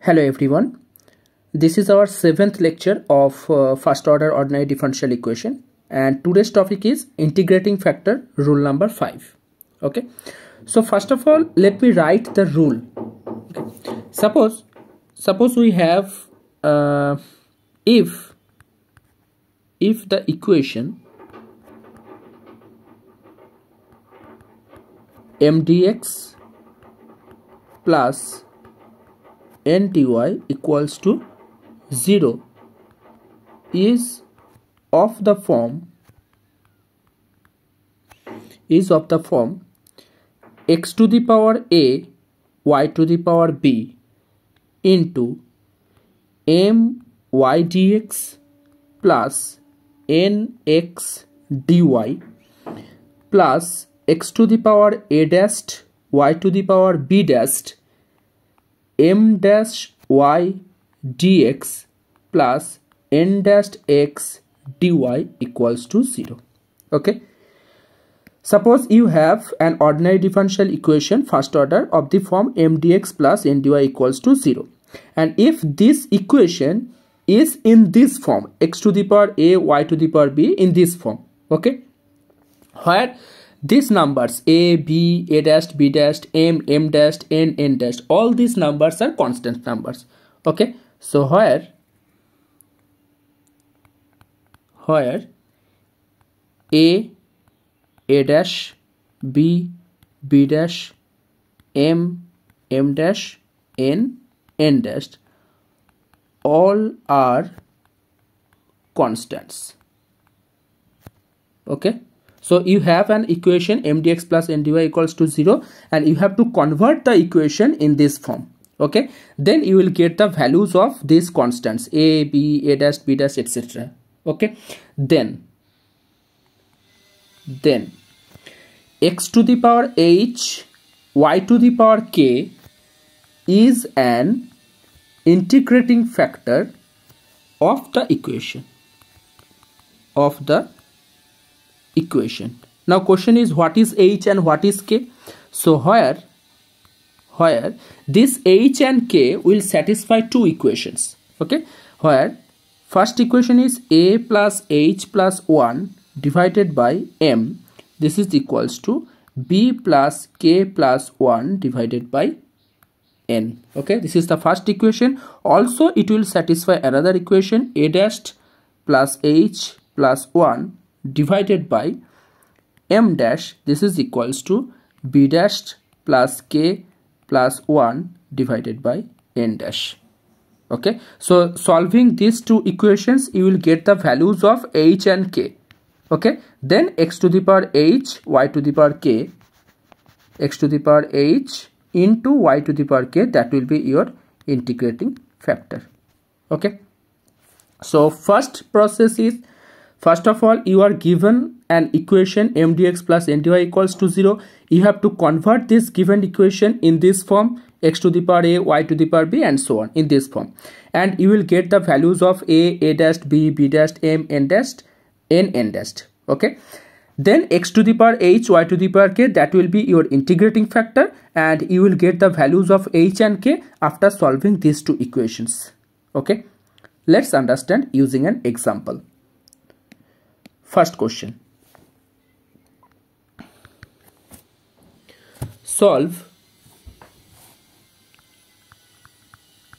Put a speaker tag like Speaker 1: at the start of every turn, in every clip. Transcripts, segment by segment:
Speaker 1: Hello everyone. This is our seventh lecture of uh, first order ordinary differential equation and today's topic is integrating factor rule number 5. Okay. So first of all let me write the rule. Okay. Suppose suppose we have uh, if if the equation mdx plus ndy equals to 0 is of the form is of the form x to the power a y to the power b into m y dx plus n x dy plus x to the power a dashed y to the power b dashed m dash y dx plus n dash x dy equals to 0 okay? Suppose you have an ordinary differential equation first order of the form m dx plus n dy equals to 0 and if this equation is in this form x to the power a y to the power b in this form. Okay? Where these numbers a b a dash b dash m m dash n n dash all these numbers are constant numbers. Okay? So where? Where? A a dash b b dash m m dash n n dash all are constants. Okay so you have an equation mdx plus ndy equals to 0 and you have to convert the equation in this form. Okay? Then you will get the values of these constants a b a dash b dash etc okay? Then then x to the power h y to the power k is an integrating factor of the equation of the equation. Now question is what is h and what is k? So where where this h and k will satisfy two equations. Okay? Where first equation is a plus h plus 1 divided by m. This is equals to b plus k plus 1 divided by n. Okay? This is the first equation. Also it will satisfy another equation a dash plus h plus 1 divided by m dash this is equals to b dash plus k plus 1 divided by n dash. Okay? So solving these two equations you will get the values of h and k. Okay? Then x to the power h y to the power k. x to the power h into y to the power k that will be your integrating factor. Okay? So first process is First of all, you are given an equation mdx plus ndy equals to 0. You have to convert this given equation in this form x to the power a, y to the power b and so on in this form. And you will get the values of a, a dash, b, b dash, m, n dash, n, n dash. Okay. Then x to the power h, y to the power k that will be your integrating factor and you will get the values of h and k after solving these two equations. Okay. Let's understand using an example. First question. Solve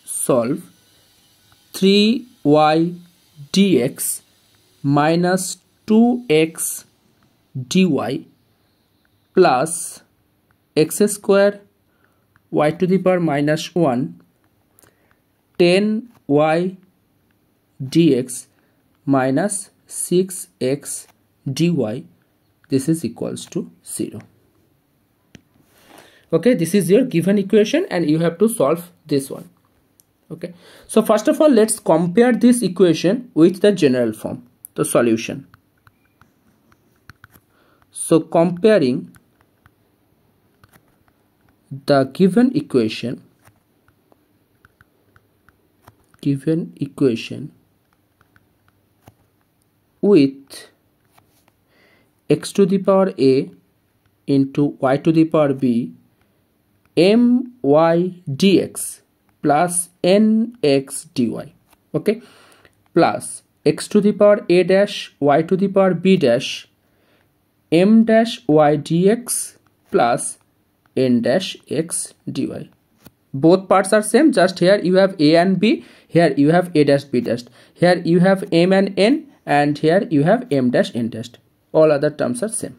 Speaker 1: solve 3y dx minus 2x dy plus x square y to the power minus 1 10y dx minus 6x dy this is equals to 0 okay this is your given equation and you have to solve this one. Okay so first of all let's compare this equation with the general form the solution. So comparing the given equation given equation with x to the power a into y to the power b m y dx plus nx dy okay? Plus x to the power a dash y to the power b dash m dash y dx plus n dash x dy. Both parts are same just here you have a and b here you have a dash b dash. Here you have m and n and here you have m dash n dash. All other terms are same.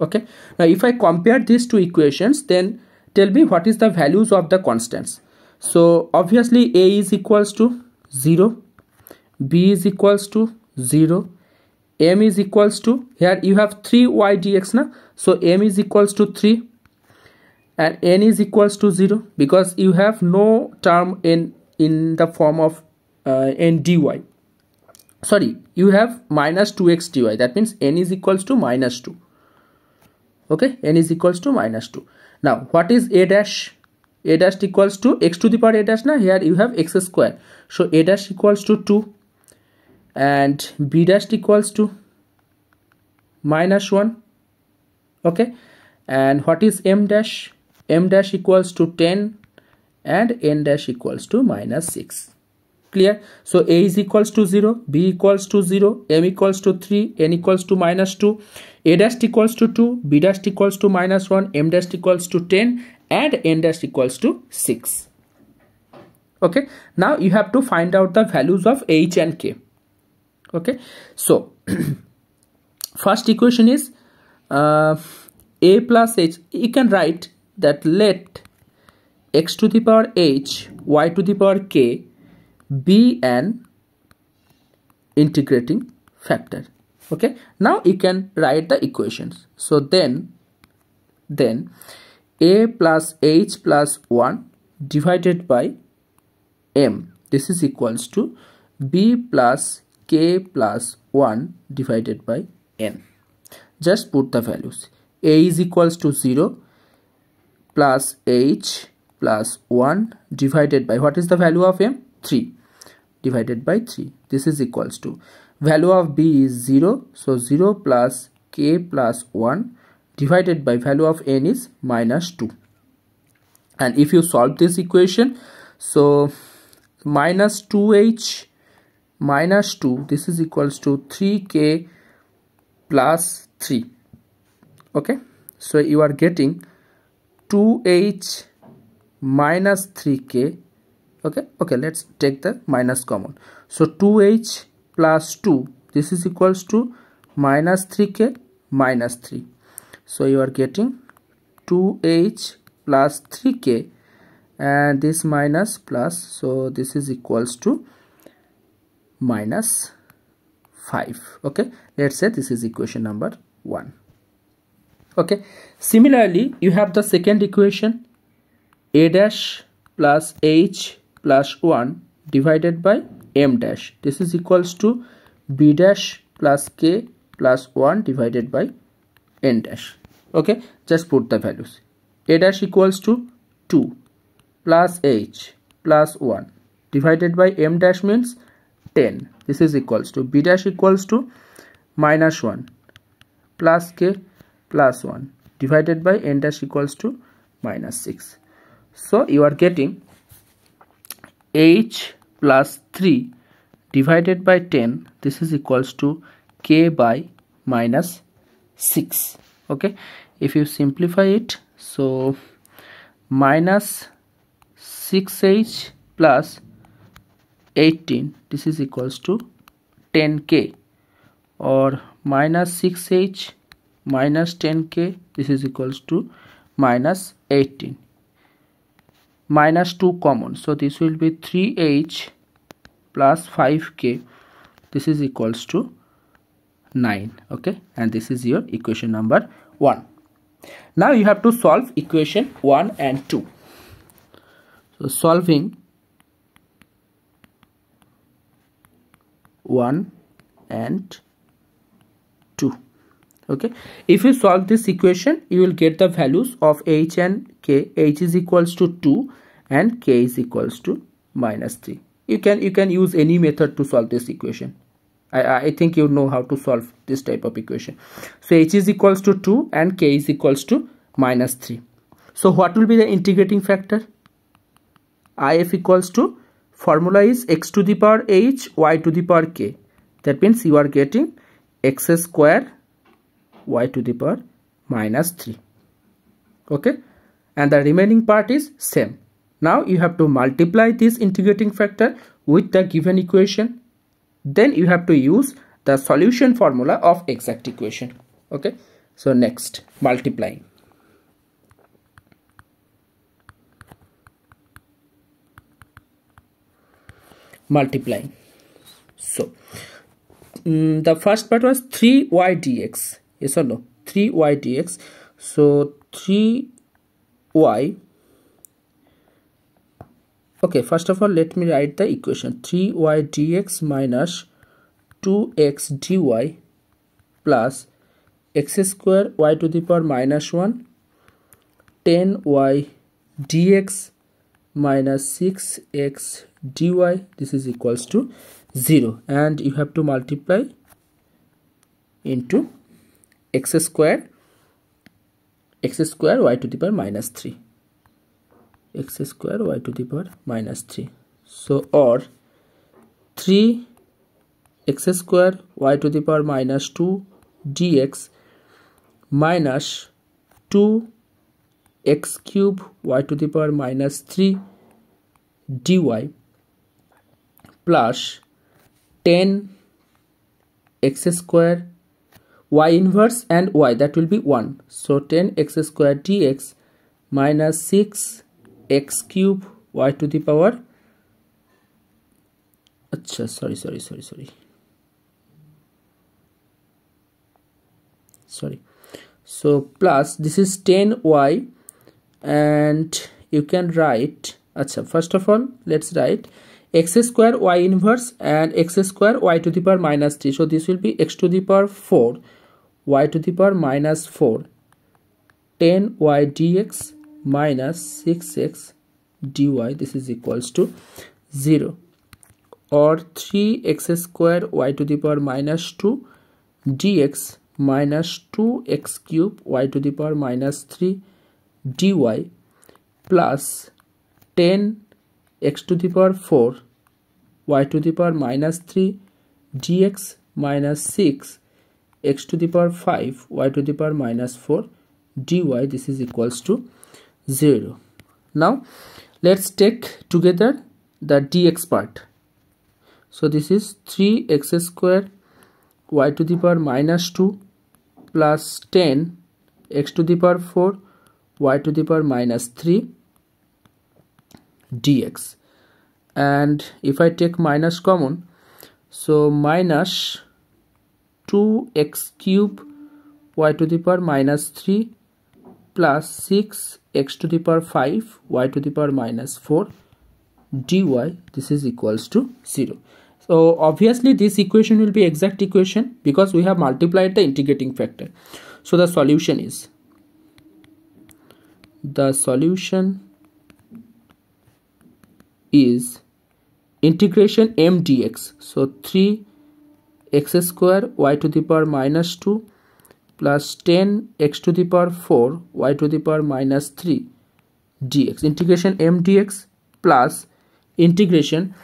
Speaker 1: Okay? Now if i compare these two equations then tell me what is the values of the constants. So obviously a is equals to 0 b is equals to 0 m is equals to here you have 3 y dx na? So m is equals to 3 and n is equals to 0 because you have no term in in the form of uh, n dy sorry you have minus 2x dy. That means n is equals to minus 2 okay n is equals to minus 2 now what is a dash? A dash equals to x to the power a dash. Now here you have x square. So a dash equals to 2 and b dash equals to minus 1 okay and what is m dash? m dash equals to 10 and n dash equals to minus 6 clear? So a is equals to 0 b equals to 0 m equals to 3 n equals to minus 2 a dash equals to 2 b dash equals to minus 1 m dash equals to 10 and n dash equals to 6 okay? Now you have to find out the values of h and k. Okay? So first equation is uh, a plus h. You can write that let x to the power h y to the power k be an integrating factor. Okay? Now you can write the equations. So then then a plus h plus 1 divided by m. This is equals to b plus k plus 1 divided by n. Just put the values. A is equals to 0 plus h plus 1 divided by what is the value of m? 3 divided by 3 this is equals to value of b is 0 so 0 plus k plus 1 divided by value of n is minus 2 and if you solve this equation so minus 2h minus 2 this is equals to 3k plus 3 okay? So you are getting 2h minus 3k okay? Okay let's take the minus common. So 2h plus 2 this is equals to minus 3k minus 3 so you are getting 2h plus 3k and this minus plus so this is equals to minus 5 okay? Let's say this is equation number 1 okay? Similarly you have the second equation a dash plus h plus 1 divided by m dash. This is equals to b dash plus k plus 1 divided by n dash. Okay just put the values. A dash equals to 2 plus h plus 1 divided by m dash means 10 this is equals to b dash equals to minus 1 plus k plus 1 divided by n dash equals to minus 6 so you are getting h plus 3 divided by 10 this is equals to k by minus 6 okay? If you simplify it so minus 6h plus 18 this is equals to 10k or minus 6h minus 10k this is equals to minus 18 minus 2 common. So this will be 3h plus 5k this is equals to 9 okay? And this is your equation number 1 now you have to solve equation 1 and 2 so solving 1 and 2 okay if you solve this equation you will get the values of h and k h is equals to 2 and k is equals to minus 3 you can you can use any method to solve this equation I, I think you know how to solve this type of equation. So h is equals to 2 and k is equals to minus 3. So what will be the integrating factor? if equals to formula is x to the power h y to the power k that means you are getting x square y to the power minus 3 okay? And the remaining part is same. Now you have to multiply this integrating factor with the given equation. Then you have to use the solution formula of exact equation. Okay? So next multiplying. Multiplying. So mm, the first part was 3y dx yes or no? 3y dx so 3y okay first of all let me write the equation. 3y dx minus 2x dy plus x square y to the power minus 1 10y dx minus 6x dy this is equals to 0 and you have to multiply into x square x square y to the power minus 3 x square y to the power minus 3 so or 3 x square y to the power minus 2 dx minus 2 x cube y to the power minus 3 dy plus 10 x square y inverse and y that will be 1 so 10x square dx minus 6 x cube y to the power acha sorry sorry sorry sorry. Sorry. So plus this is 10y and you can write acha first of all let's write x square y inverse and x square y to the power minus 3 so this will be x to the power 4 y to the power minus 4 10 y dx minus 6x dy this is equals to 0 or 3x square y to the power minus 2 dx minus 2x cube y to the power minus 3 dy plus 10 x to the power 4 y to the power minus 3 dx minus 6 x to the power 5 y to the power minus 4 dy this is equals to 0 now let's take together the dx part. So this is 3x square y to the power minus 2 plus 10 x to the power 4 y to the power minus 3 dx and if I take minus common so minus 2x cube y to the power minus 3 plus 6 x to the power 5 y to the power minus 4 dy this is equals to 0 so obviously this equation will be exact equation because we have multiplied the integrating factor. So the solution is the solution is integration m dx so 3 x square y to the power minus 2 plus 10 x to the power 4 y to the power minus 3 dx integration m dx plus integration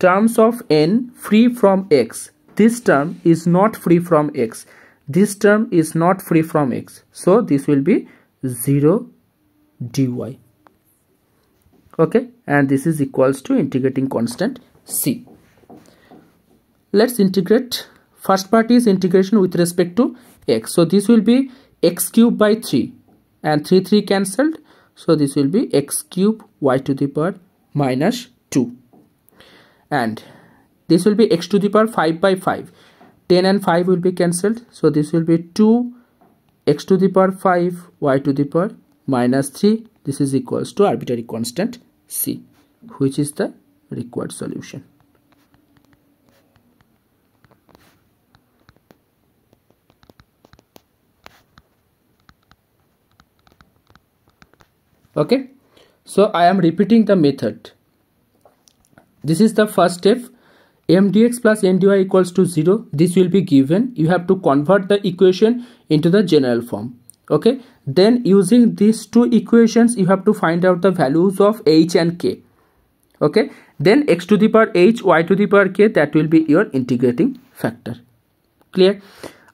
Speaker 1: terms of n free from x. This term is not free from x. This term is not free from x. So this will be 0 dy. Okay? And this is equals to integrating constant c. Let's integrate first part is integration with respect to x. So this will be x cube by 3 and 3 3 cancelled. So this will be x cube y to the power minus 2 and this will be x to the power 5 by 5 10 and 5 will be cancelled. So this will be 2 x to the power 5 y to the power minus 3 this is equals to arbitrary constant C which is the required solution. Okay, so I am repeating the method. This is the first step. Mdx plus ndy equals to 0 this will be given. You have to convert the equation into the general form. Okay? Then using these two equations you have to find out the values of h and k okay? Then x to the power h y to the power k that will be your integrating factor. Clear?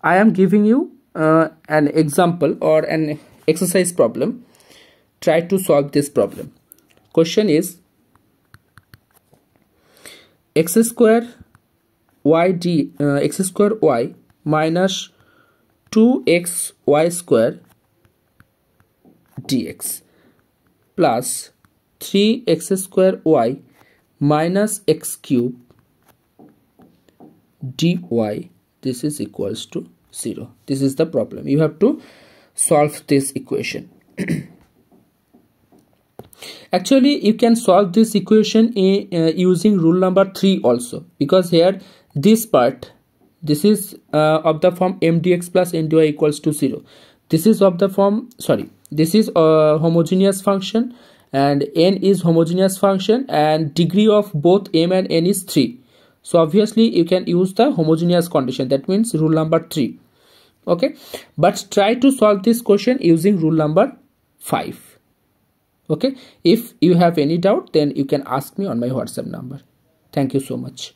Speaker 1: I am giving you uh, an example or an exercise problem. Try to solve this problem. Question is x square y d uh, x square y minus 2x y square dx plus 3x square y minus x cube dy this is equals to 0 this is the problem. You have to solve this equation. Actually you can solve this equation in, uh, using rule number 3 also because here this part this is uh, of the form mdx plus ndy equals to 0 this is of the form sorry this is a homogeneous function and n is homogeneous function and degree of both m and n is 3 so obviously you can use the homogeneous condition. That means rule number 3 okay? But try to solve this question using rule number 5 okay? If you have any doubt then you can ask me on my whatsapp number. Thank you so much